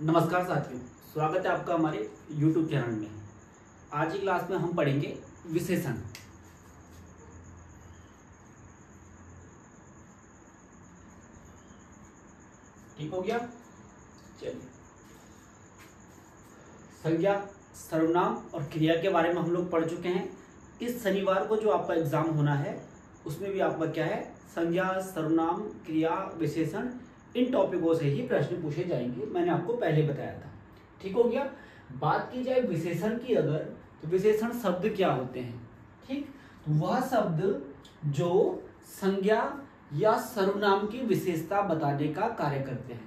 नमस्कार साथियों, स्वागत है आपका हमारे YouTube चैनल में। आज की क्लास में हम पढ़ेंगे विशेषण। ठीक हो गया? चलिए। संज्ञा, सर्वनाम और क्रिया के बारे में हम लोग पढ़ चुके हैं। इस शनिवार को जो आपका एग्ज़ाम होना है, उसमें भी आपका क्या है? संज्ञा, सर्वनाम, क्रिया, विशेषण इन टॉपिकों से ही प्रश्न पूछे जाएँगे। मैंने आपको पहले बताया था। ठीक हो गया? बात की जाए विशेषण की अगर तो विशेषण शब्द क्या होते हैं? ठीक? तो वह शब्द जो संज्ञा या सर्वनाम की विशेषता बताने का कार्य करते हैं।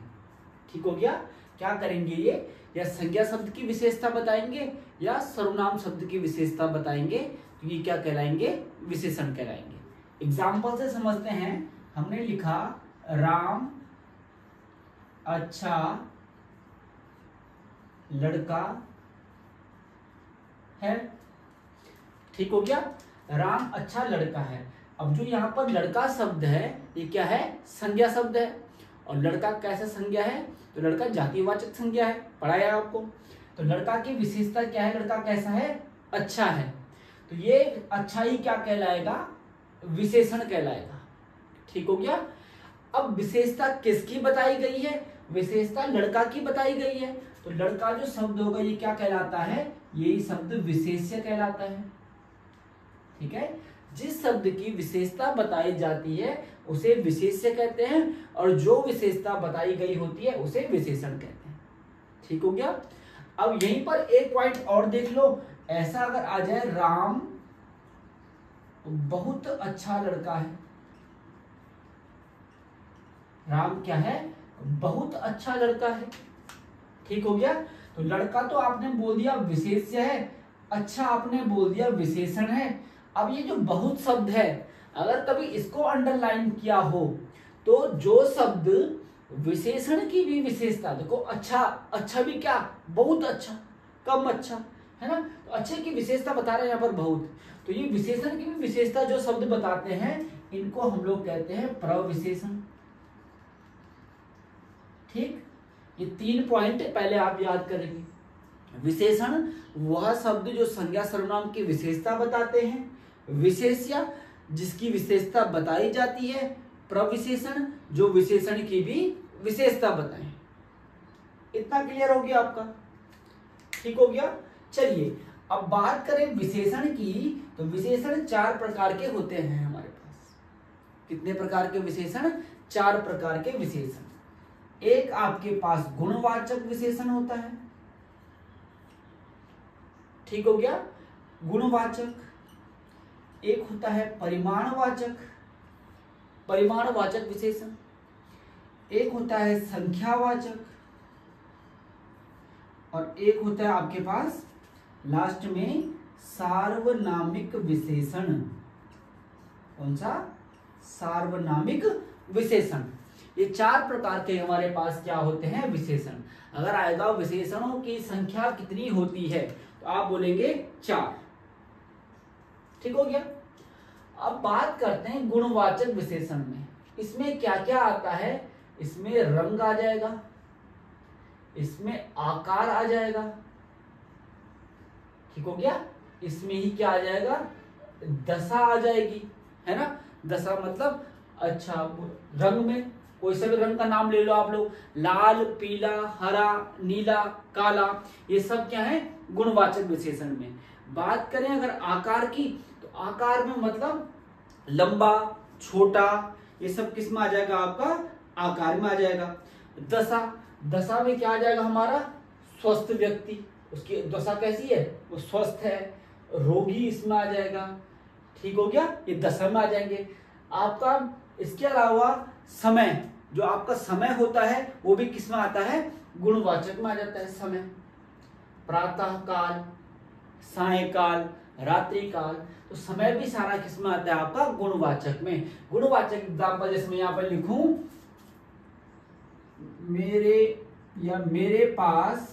ठीक हो गया? क्या करेंगे ये? या संज्ञा शब्द की विशेषता बताएँगे या सर्वनाम शब्द की विशेषता बताएँगे? तो ये क्या कहलाएँगे? विशेषण कहलाएँगे। एग्ज़ाम्पल से समझते हैं। हमने लिखा राम अच्छा लड़का है? ठीक हो गया? राम अच्छा लड़का है। अब जो यहाँ पर लड़का शब्द है, ये क्या है? संज्ञा शब्द है। और लड़का कैसा संज्ञा है? तो लड़का जातिवाचक संज्ञा है। पढ़ाया आपको। तो लड़का की विशेषता क्या है? लड़का कैसा है? अच्छा है। तो ये अच्छा ही क्या कहलाएगा? विशेषण कहलाएगा। ठीक हो गया? अब विशेषता किसकी बताई गई है? विशेषता लड़का की बताई गई है। तो लड़का जो शब्द होगा, ये क्या कहलाता है? यही शब्द विशेष्य कहलाता है। ठीक है? जिस शब्द की विशेषता बताई जाती है, उसे विशेष्य कहते हैं, और जो विशेषता बताई गई होती है, उसे विशेषण कहते हैं। ठीक हो गया? अब यहीं पर एक पॉइंट और देख लो। ऐसा अगर आ जाए, राम तो बहुत अच्छा लड़का है। राम क्या है? बहुत अच्छा लड़का है। ठीक हो गया? तो लड़का तो आपने बोल दिया विशेष्य है। अच्छा आपने बोल दिया विशेषण है। अब ये जो बहुत शब्द है, अगर कभी इसको अंडरलाइन किया हो तो जो शब्द विशेषण की भी विशेषता, देखो अच्छा अच्छा भी क्या? बहुत अच्छा कम अच्छा है ना? तो अच्छे की विशेषता बता रहे हैं यहाँ पर बहुत। तो ये विशेषण की भी विशेषता जो शब्द बताते हैं, इनको हम लोग कहते हैं प्रविशेषण। ठीक? ये तीन पॉइंट पहले आप याद करेंगे। विशेषण, वह शब्द जो संज्ञा सर्वनाम की विशेषता बताते हैं, विशेष्या, जिसकी विशेषता बताई जाती है, प्रविशेषण, जो विशेषण की भी विशेषता बताए। इतना क्लियर हो गया आपका? ठीक हो गया? चलिए, अब बात करें विशेषण की तो विशेषण चार प्रकार के होते हैं हमारे पास। कितने प्रकार के विशेषण? चार प्रकार के विशेषण। एक आपके पास गुणवाचक विशेषण होता है। ठीक हो गया? गुणवाचक। एक होता है परिमाणवाचक। परिमाणवाचक विशेषण। एक होता है संख्यावाचक। और एक होता है आपके पास लास्ट में सार्वनामिक विशेषण। कौन सा? सार्वनामिक विशेषण। ये चार प्रकार के हमारे पास क्या होते हैं? विशेषण। अगर आएगा विशेषणों की संख्या कितनी होती है तो आप बोलेंगे चार। ठीक हो गया? अब बात करते हैं गुणवाचक विशेषण में। इसमें क्या क्या आता है? इसमें रंग आ जाएगा, इसमें आकार आ जाएगा। ठीक हो गया? इसमें ही क्या आ जाएगा? दशा आ जाएगी। है ना? दशा मतलब अच्छा रंग में कोई सा भी रंग का नाम ले लो आप लोग। लाल, पीला, हरा, नीला, काला, ये सब क्या है? गुणवाचक विशेषण में। बात करें अगर आकार की तो आकार में मतलब लंबा, छोटा, ये सब किसमें आ जाएगा? आपका आकार में आ जाएगा। दशा। दशा में क्या आ जाएगा? हमारा स्वस्थ व्यक्ति। उसकी दशा कैसी है? वो स्वस्थ है। रोगी इसमें आ जाएगा। ठीक हो गया? ये दशा में आ जाएँगे। आपका इसके अलावा समय। जो आपका समय होता है, वो भी किसमें आता है? गुणवाचक में आ जाता है समय। प्रातः काल, सायकाल, रात्रि काल तो समय भी सारा किसमें आता है आपका? गुणवाचक में। गुणवाचक एग्ज़ाम्पल जैसे मैं यहाँ पर लिखूं, मेरे या मेरे पास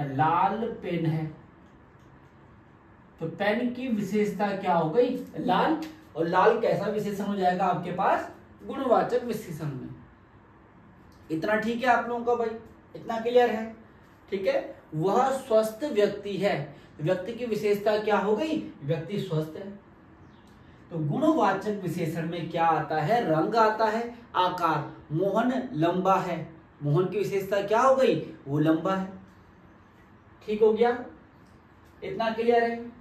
लाल पेन है। तो पेन की विशेषता क्या हो गई? लाल और लाल कैसा विशेषण हो जाएगा आपके पास? गुणवाचक विशेषण में। इतना ठीक है आप लोगों का भाई? इतना क्लियर है? ठीक है? वह स्वस्थ व्यक्ति है। व्यक्ति की विशेषता क्या हो गई? व्यक्ति स्वस्थ है। तो गुणवाचक विशेषण में क्या आता है? रंग आता है, आकार। मोहन लंबा है। मोहन की विशेषता क्या हो गई? वो लंबा है। ठीक हो गया? इतना क्लियर है?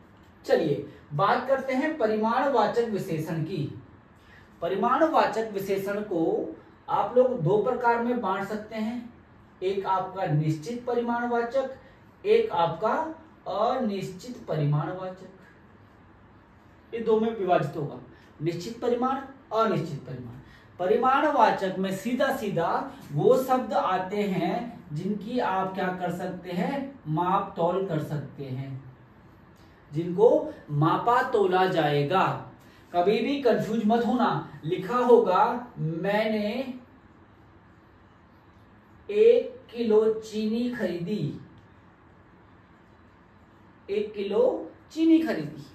चलिए बात करते हैं परिमाणवाचक विशेषण की। परिमाणवाचक विशेषण को आप लोग दो प्रकार में बांट सकते हैं। एक आपका निश्चित परिमाणवाचक, एक आपका अनिश्चित परिमाणवाचक। ये दो में विभाजित होगा। निश्चित परिमाण, अनिश्चित परिमाण। परिमाणवाचक में सीधा सीधा वो शब्द आते हैं जिनकी आप क्या कर सकते हैं माप तोल कर सकते हैं। जिनको मापा तोला जाएगा। कभी भी कंफ्यूज मत होना। लिखा होगा, मैंने एक किलो चीनी खरीदी। एक किलो चीनी खरीदी।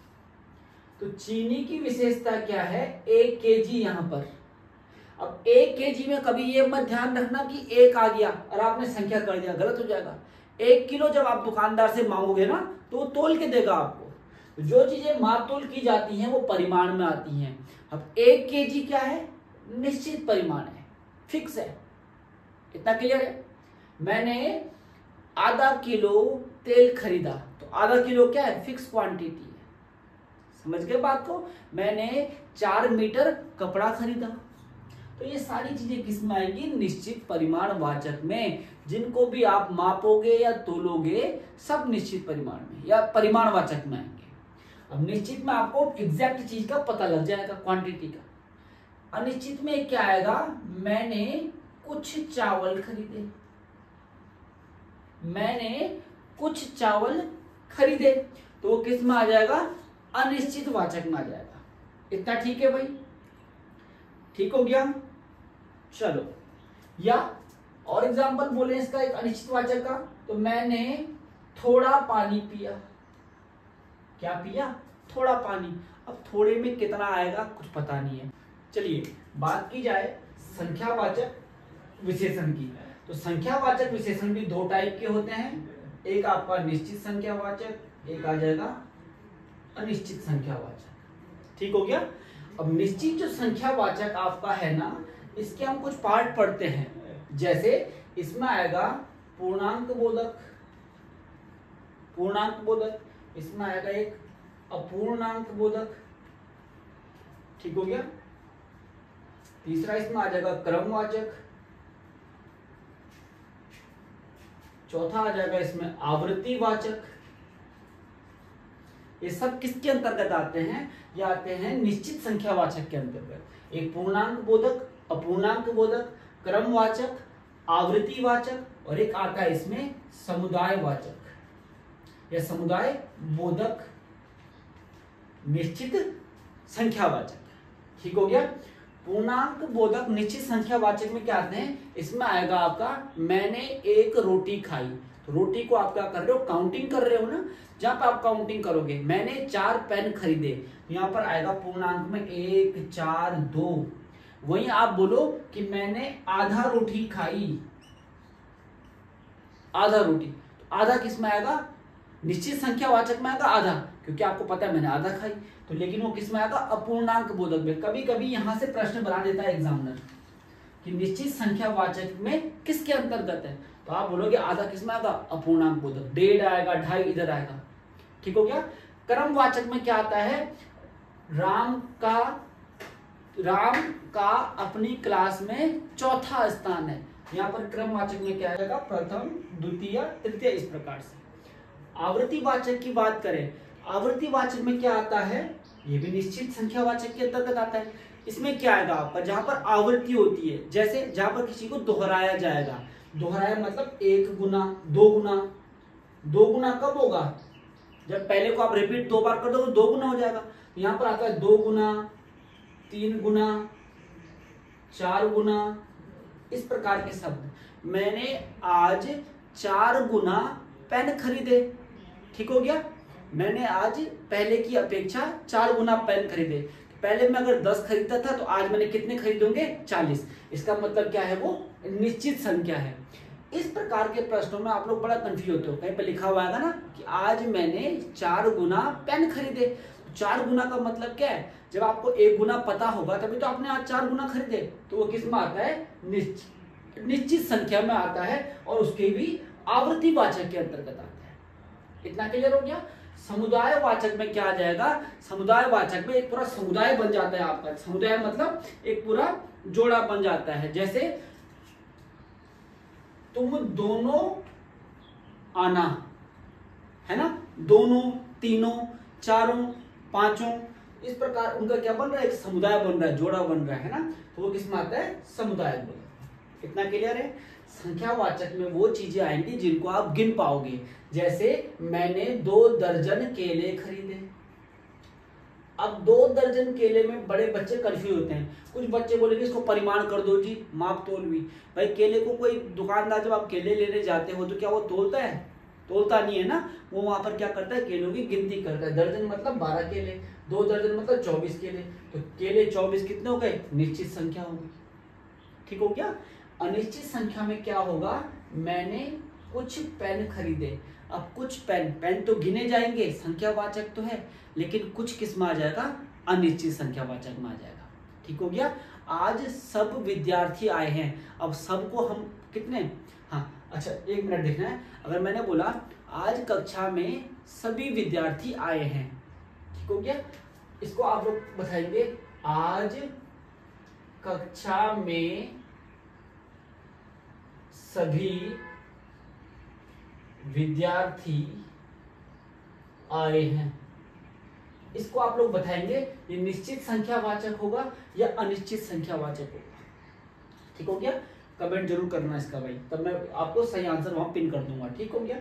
तो चीनी की विशेषता क्या है? एक केजी यहाँ पर। अब एक केजी में कभी ये मत ध्यान रखना कि एक आ गया और आपने संख्या कर दिया, गलत हो जाएगा। एक किलो जब आप दुकानदार से मांगोगे ना तो तोल के देगा आपको। जो चीज़ें मातुल की जाती हैं, वो परिमाण में आती हैं। अब एक केजी क्या है? निश्चित परिमाण है। फिक्स है। इतना क्लियर है? मैंने आधा किलो तेल खरीदा। तो आधा किलो क्या है? फिक्स क्वांटिटी है। समझ गए बात को? मैंने चार मीटर कपड़ा खरीदा। तो ये सारी चीज़ें किसमें आएगी? निश्चित परिमाण वाचक में। जिनको भी आप मापोगे या तोलोगे, सब निश्चित परिमाण में या परिमाण वाचक में आएँगे। अब निश्चित में आपको एग्जैक्ट चीज़ का पता लग जाएगा क्वांटिटी का। अनिश्चित में क्या आएगा? मैंने कुछ चावल खरीदे। मैंने कुछ चावल खरीदे। तो वो किसमें आ जाएगा? अनिश्चित वाचक में आ जाएगा। इतना ठीक है भाई? ठीक हो गया? चलो। या और एग्जांपल बोले इसका एक अनिश्चित वाचक का। तो मैंने थोड़ा पानी पिया। क्या पिया? थोड़ा पानी। अब थोड़े में कितना आएगा, कुछ पता नहीं है। चलिए, बात की जाए संख्यावाचक विशेषण की। तो संख्यावाचक विशेषण भी दो टाइप के होते हैं। एक आपका निश्चित संख्यावाचक, एक आ जाएगा अनिश्चित संख्यावाचक। ठीक हो गया? अब निश्चित जो संख्यावाचक आपका है ना, इसके हम कुछ पार्ट पढ़ते हैं। जैसे, इसमें आएगा पूर्णांक बोधक। पूर्णांक बोधक। इसमें आएगा एक अपूर्णांक बोधक। ठीक हो गया? तीसरा इसमें आ जाएगा क्रमवाचक। चौथा आ जाएगा इसमें आवृत्ति वाचक ये सब किसके अंतर्गत आते हैं? ये आते हैं निश्चित संख्या वाचक के अंतर्गत। एक पूर्णांक बोधक, अपूर्णांक बोधक, क्रमवाचक आवृत्ति वाचक और एक आता है इसमें समुदाय वाचक या समुदाय बोधक निश्चित संख्यावाचक। ठीक हो गया? पूर्णांक बोधक निश्चित संख्यावाचक में क्या आते हैं? इसमें आएगा आपका, मैंने एक रोटी खाई। तो रोटी को आप क्या कर रहे हो? काउंटिंग कर रहे हो ना? जहाँ पर आप काउंटिंग करोगे, मैंने चार पेन खरीदे यहाँ पर आएगा पूर्णांक में एक, चार, दो। वहीं आप बोलो कि मैंने आधा रोटी खाई। आधा रोटी। तो आधा किसमें आएगा? निश्चित संख्या वाचक में आएगा आधा, क्योंकि आपको पता है मैंने आधा खाई। तो लेकिन वो किसमें आएगा अपूर्णांक बोधक में। कभी कभी यहाँ से प्रश्न बना देता है एग्जामिनर कि निश्चित संख्या वाचक में किसके अंतर्गत है? तो आप बोलोगे, आधा किसमें अपूर्णांक बोधक। डेढ़ आएगा, ढाई इधर आएगा। ठीक हो गया? क्रम वाचक में क्या आता है? राम का राम का अपनी क्लास में चौथा स्थान है। यहाँ पर क्रम वाचक में क्या आएगा? प्रथम, द्वितीय, तृतीय इस प्रकार से। आवृत्ति वाचक की बात करें आवृत्ति वाचक में क्या आता है? ये भी निश्चित संख्या वाचक के अंतर्गत आता है। इसमें क्या आएगा? आपका जहाँ पर आवृत्ति होती है, जैसे जहाँ पर किसी को दोहराया जाएगा। दोहराया मतलब एक गुना, दो गुना। दो गुना कब होगा? जब पहले को आप रिपीट दो बार कर दो तो दो गुना हो जाएगा। यहाँ पर आता है दो गुना, तीन गुना, चार गुना। इस प्रकार के शब्द। मैंने आज चार गुना पेन खरीदे। ठीक हो गया? मैंने आज पहले की अपेक्षा चार गुना पेन खरीदे। पहले मैं अगर दस खरीदता था तो आज मैंने कितने खरीदोगे? चालीस। इसका मतलब क्या है वो? निश्चित संख्या है। इस प्रकार के प्रश्नों में आप लोग बड़ा कंफ्यूज होते हो। कहीं पर लिखा हुआ है ना कि आज मैंने चार गुना पेन खरीदे। चार गुना का मतलब क्या है? जब आपको एक गुना पता होगा, तभी तो आपने आज चार गुना खरीदे। तो वो किसमें आता है? निश्चित। निश्चित संख्या में आता है और उसके भी आवृत्ति वाचक के अंतर्गत आता है। इतना क्लियर हो गया? समुदाय वाचक में क्या आ जाएगा? समुदाय वाचक में एक पूरा समुदाय बन जाता है आपका। समुदाय मतलब एक पूरा जोड़ा बन जाता है। जैसे तुम दोनों आना, है ना? दोनों, तीनों, चारों, पाँचों, इस प्रकार उनका क्या बन रहा है? एक समुदाय बन रहा है, जोड़ा बन रहा है ना? तो वो किसमें आता है? समुदाय बोल इतना क्लियर है? संख्यावाचक में वो चीज़ें आएँगी जिनको आप गिन पाओगे। जैसे, मैंने दो दर्जन केले खरीदे। अब दो दर्जन केले में बड़े बच्चे कंफ्यूज होते हैं। कुछ बच्चे बोलेंगे, इसको परिमाण कर दो। जी, माप तोल भी भाई, केले को कोई दुकानदार जब आप केले लेने जाते हो तो क्या वो तोलता है? तोलता नहीं है ना? वो वहाँ पर क्या करता है? केलों की गिनती करता है। दर्जन मतलब बारह केले, दो दर्जन मतलब चौबीस केले। तो केले चौबीस कितने हो गए? निश्चित संख्या होगी ठीक हो गया? अनिश्चित संख्या में क्या होगा? मैंने कुछ पेन खरीदे। अब कुछ पेन पेन तो गिने जाएँगे, संख्यावाचक तो है, लेकिन कुछ किसमें आ जाएगा? अनिश्चित संख्यावाचक में आ जाएगा। ठीक हो गया? आज सब विद्यार्थी आए हैं। अब सबको हम कितने? हाँ अच्छा एक मिनट देखना है। अगर मैंने बोला, आज कक्षा में सभी विद्यार्थी आए हैं। ठीक हो गया? इसको आप लोग बताएँगे। आज कक्षा में सभी विद्यार्थी आए हैं। इसको आप लोग बताएँगे, ये निश्चित संख्या वाचक होगा या अनिश्चित संख्या वाचक होगा? ठीक हो गया? कमेंट ज़रूर करना इसका भाई। तब मैं आपको सही आंसर वहाँ पिन कर दूँगा। ठीक हो गया?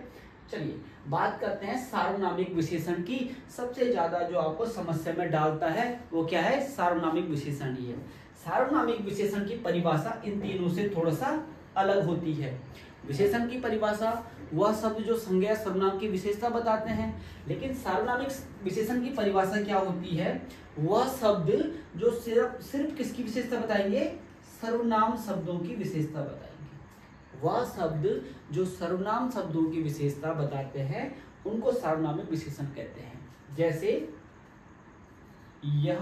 चलिए, बात करते हैं सार्वनामिक विशेषण की। सबसे ज़्यादा जो आपको समस्या में डालता है, वो क्या है? सार्वनामिक विशेषण ही है। सार्वनामिक विशेषण की परिभाषा इन तीनों से थोड़ा सा अलग होती है। विशेषण की परिभाषा वह शब्द जो संज्ञा सर्वनाम की विशेषता बताते हैं, लेकिन सार्वनामिक विशेषण की परिभाषा क्या होती है? वह शब्द जो सिर्फ़ सिर्फ़ किसकी विशेषता बताएँगे? सर्वनाम शब्दों की विशेषता बताएँगे। वह शब्द जो सर्वनाम शब्दों की विशेषता बताते हैं, उनको सार्वनामिक विशेषण कहते हैं। जैसे, यह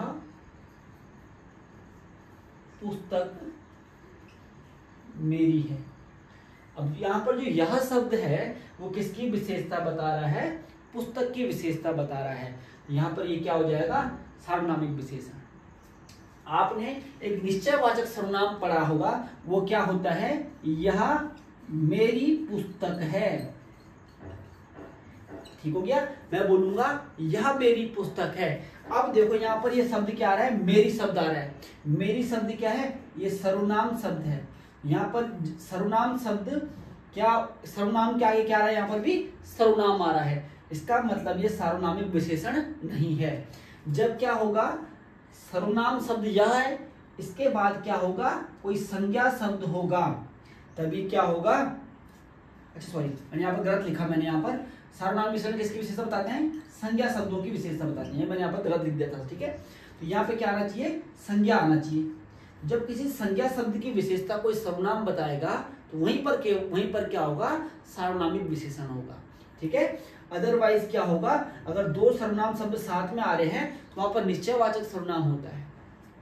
पुस्तक मेरी है। अब यहाँ पर जो यह शब्द है, वो किसकी विशेषता बता रहा है? पुस्तक की विशेषता बता रहा है। यहाँ पर ये क्या हो जाएगा? सार्वनामिक विशेषण। आपने एक निश्चयवाचक सर्वनाम पढ़ा होगा, वो क्या होता है? यह मेरी पुस्तक है। ठीक हो गया? मैं बोलूँगा, यह मेरी पुस्तक है। अब देखो यहाँ पर यह शब्द क्या आ रहा है? मेरी शब्द आ रहा है। मेरी शब्द क्या है? ये सर्वनाम शब्द है। यहाँ पर सर्वनाम शब्द क्या, सर्वनाम के आगे क्या आ रहा है यहाँ पर भी? सर्वनाम आ रहा है। इसका मतलब ये सार्वनामिक विशेषण नहीं है। जब क्या होगा? सर्वनाम शब्द यह है, इसके बाद क्या होगा? कोई संज्ञा शब्द होगा। तभी क्या होगा? अच्छा सॉरी मैंने यहाँ पर गलत लिखा मैंने यहाँ पर। सर्वनाम विशेषण किसकी विशेषता बताते हैं? संज्ञा शब्दों की विशेषता बताते हैं। मैंने यहाँ पर गलत लिख दिया था, ठीक है? तो यहाँ पे क्या आना चाहिए? संज्ञा आना चाहिए। जब किसी संज्ञा शब्द की विशेषता कोई सर्वनाम बताएगा तो वहीं पर के वहीं पर क्या होगा? सार्वनामिक विशेषण होगा। ठीक है? अदरवाइज़ क्या होगा? अगर दो सर्वनाम शब्द साथ में आ रहे हैं तो वहाँ पर निश्चयवाचक सर्वनाम होता है।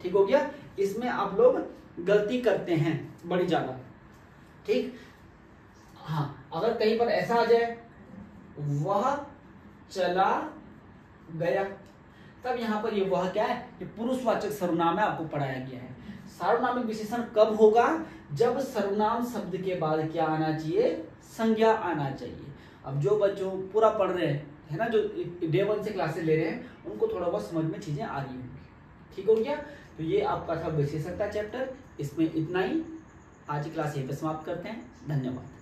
ठीक हो गया? इसमें आप लोग गलती करते हैं, बड़ी ज़्यादा। ठीक? हाँ अगर कहीं पर ऐसा आ जाए, वह चला गया। तब यहाँ पर ये वह क्या है ये पुरुषवाचक सर्वनाम है, आपको पढ़ाया गया है। सार्वनामिक विशेषण कब होगा? जब सर्वनाम शब्द के बाद क्या आना चाहिए? संज्ञा आना चाहिए। अब जो बच्चों पूरा पढ़ रहे हैं, है ना, जो डे वन से क्लासेस ले रहे हैं, उनको थोड़ा बहुत समझ में चीज़ें आ रही होंगी। ठीक हो गया? तो ये आपका था विशेषता चैप्टर इसमें इतना ही। आज की क्लास यहीं पर समाप्त करते हैं। धन्यवाद।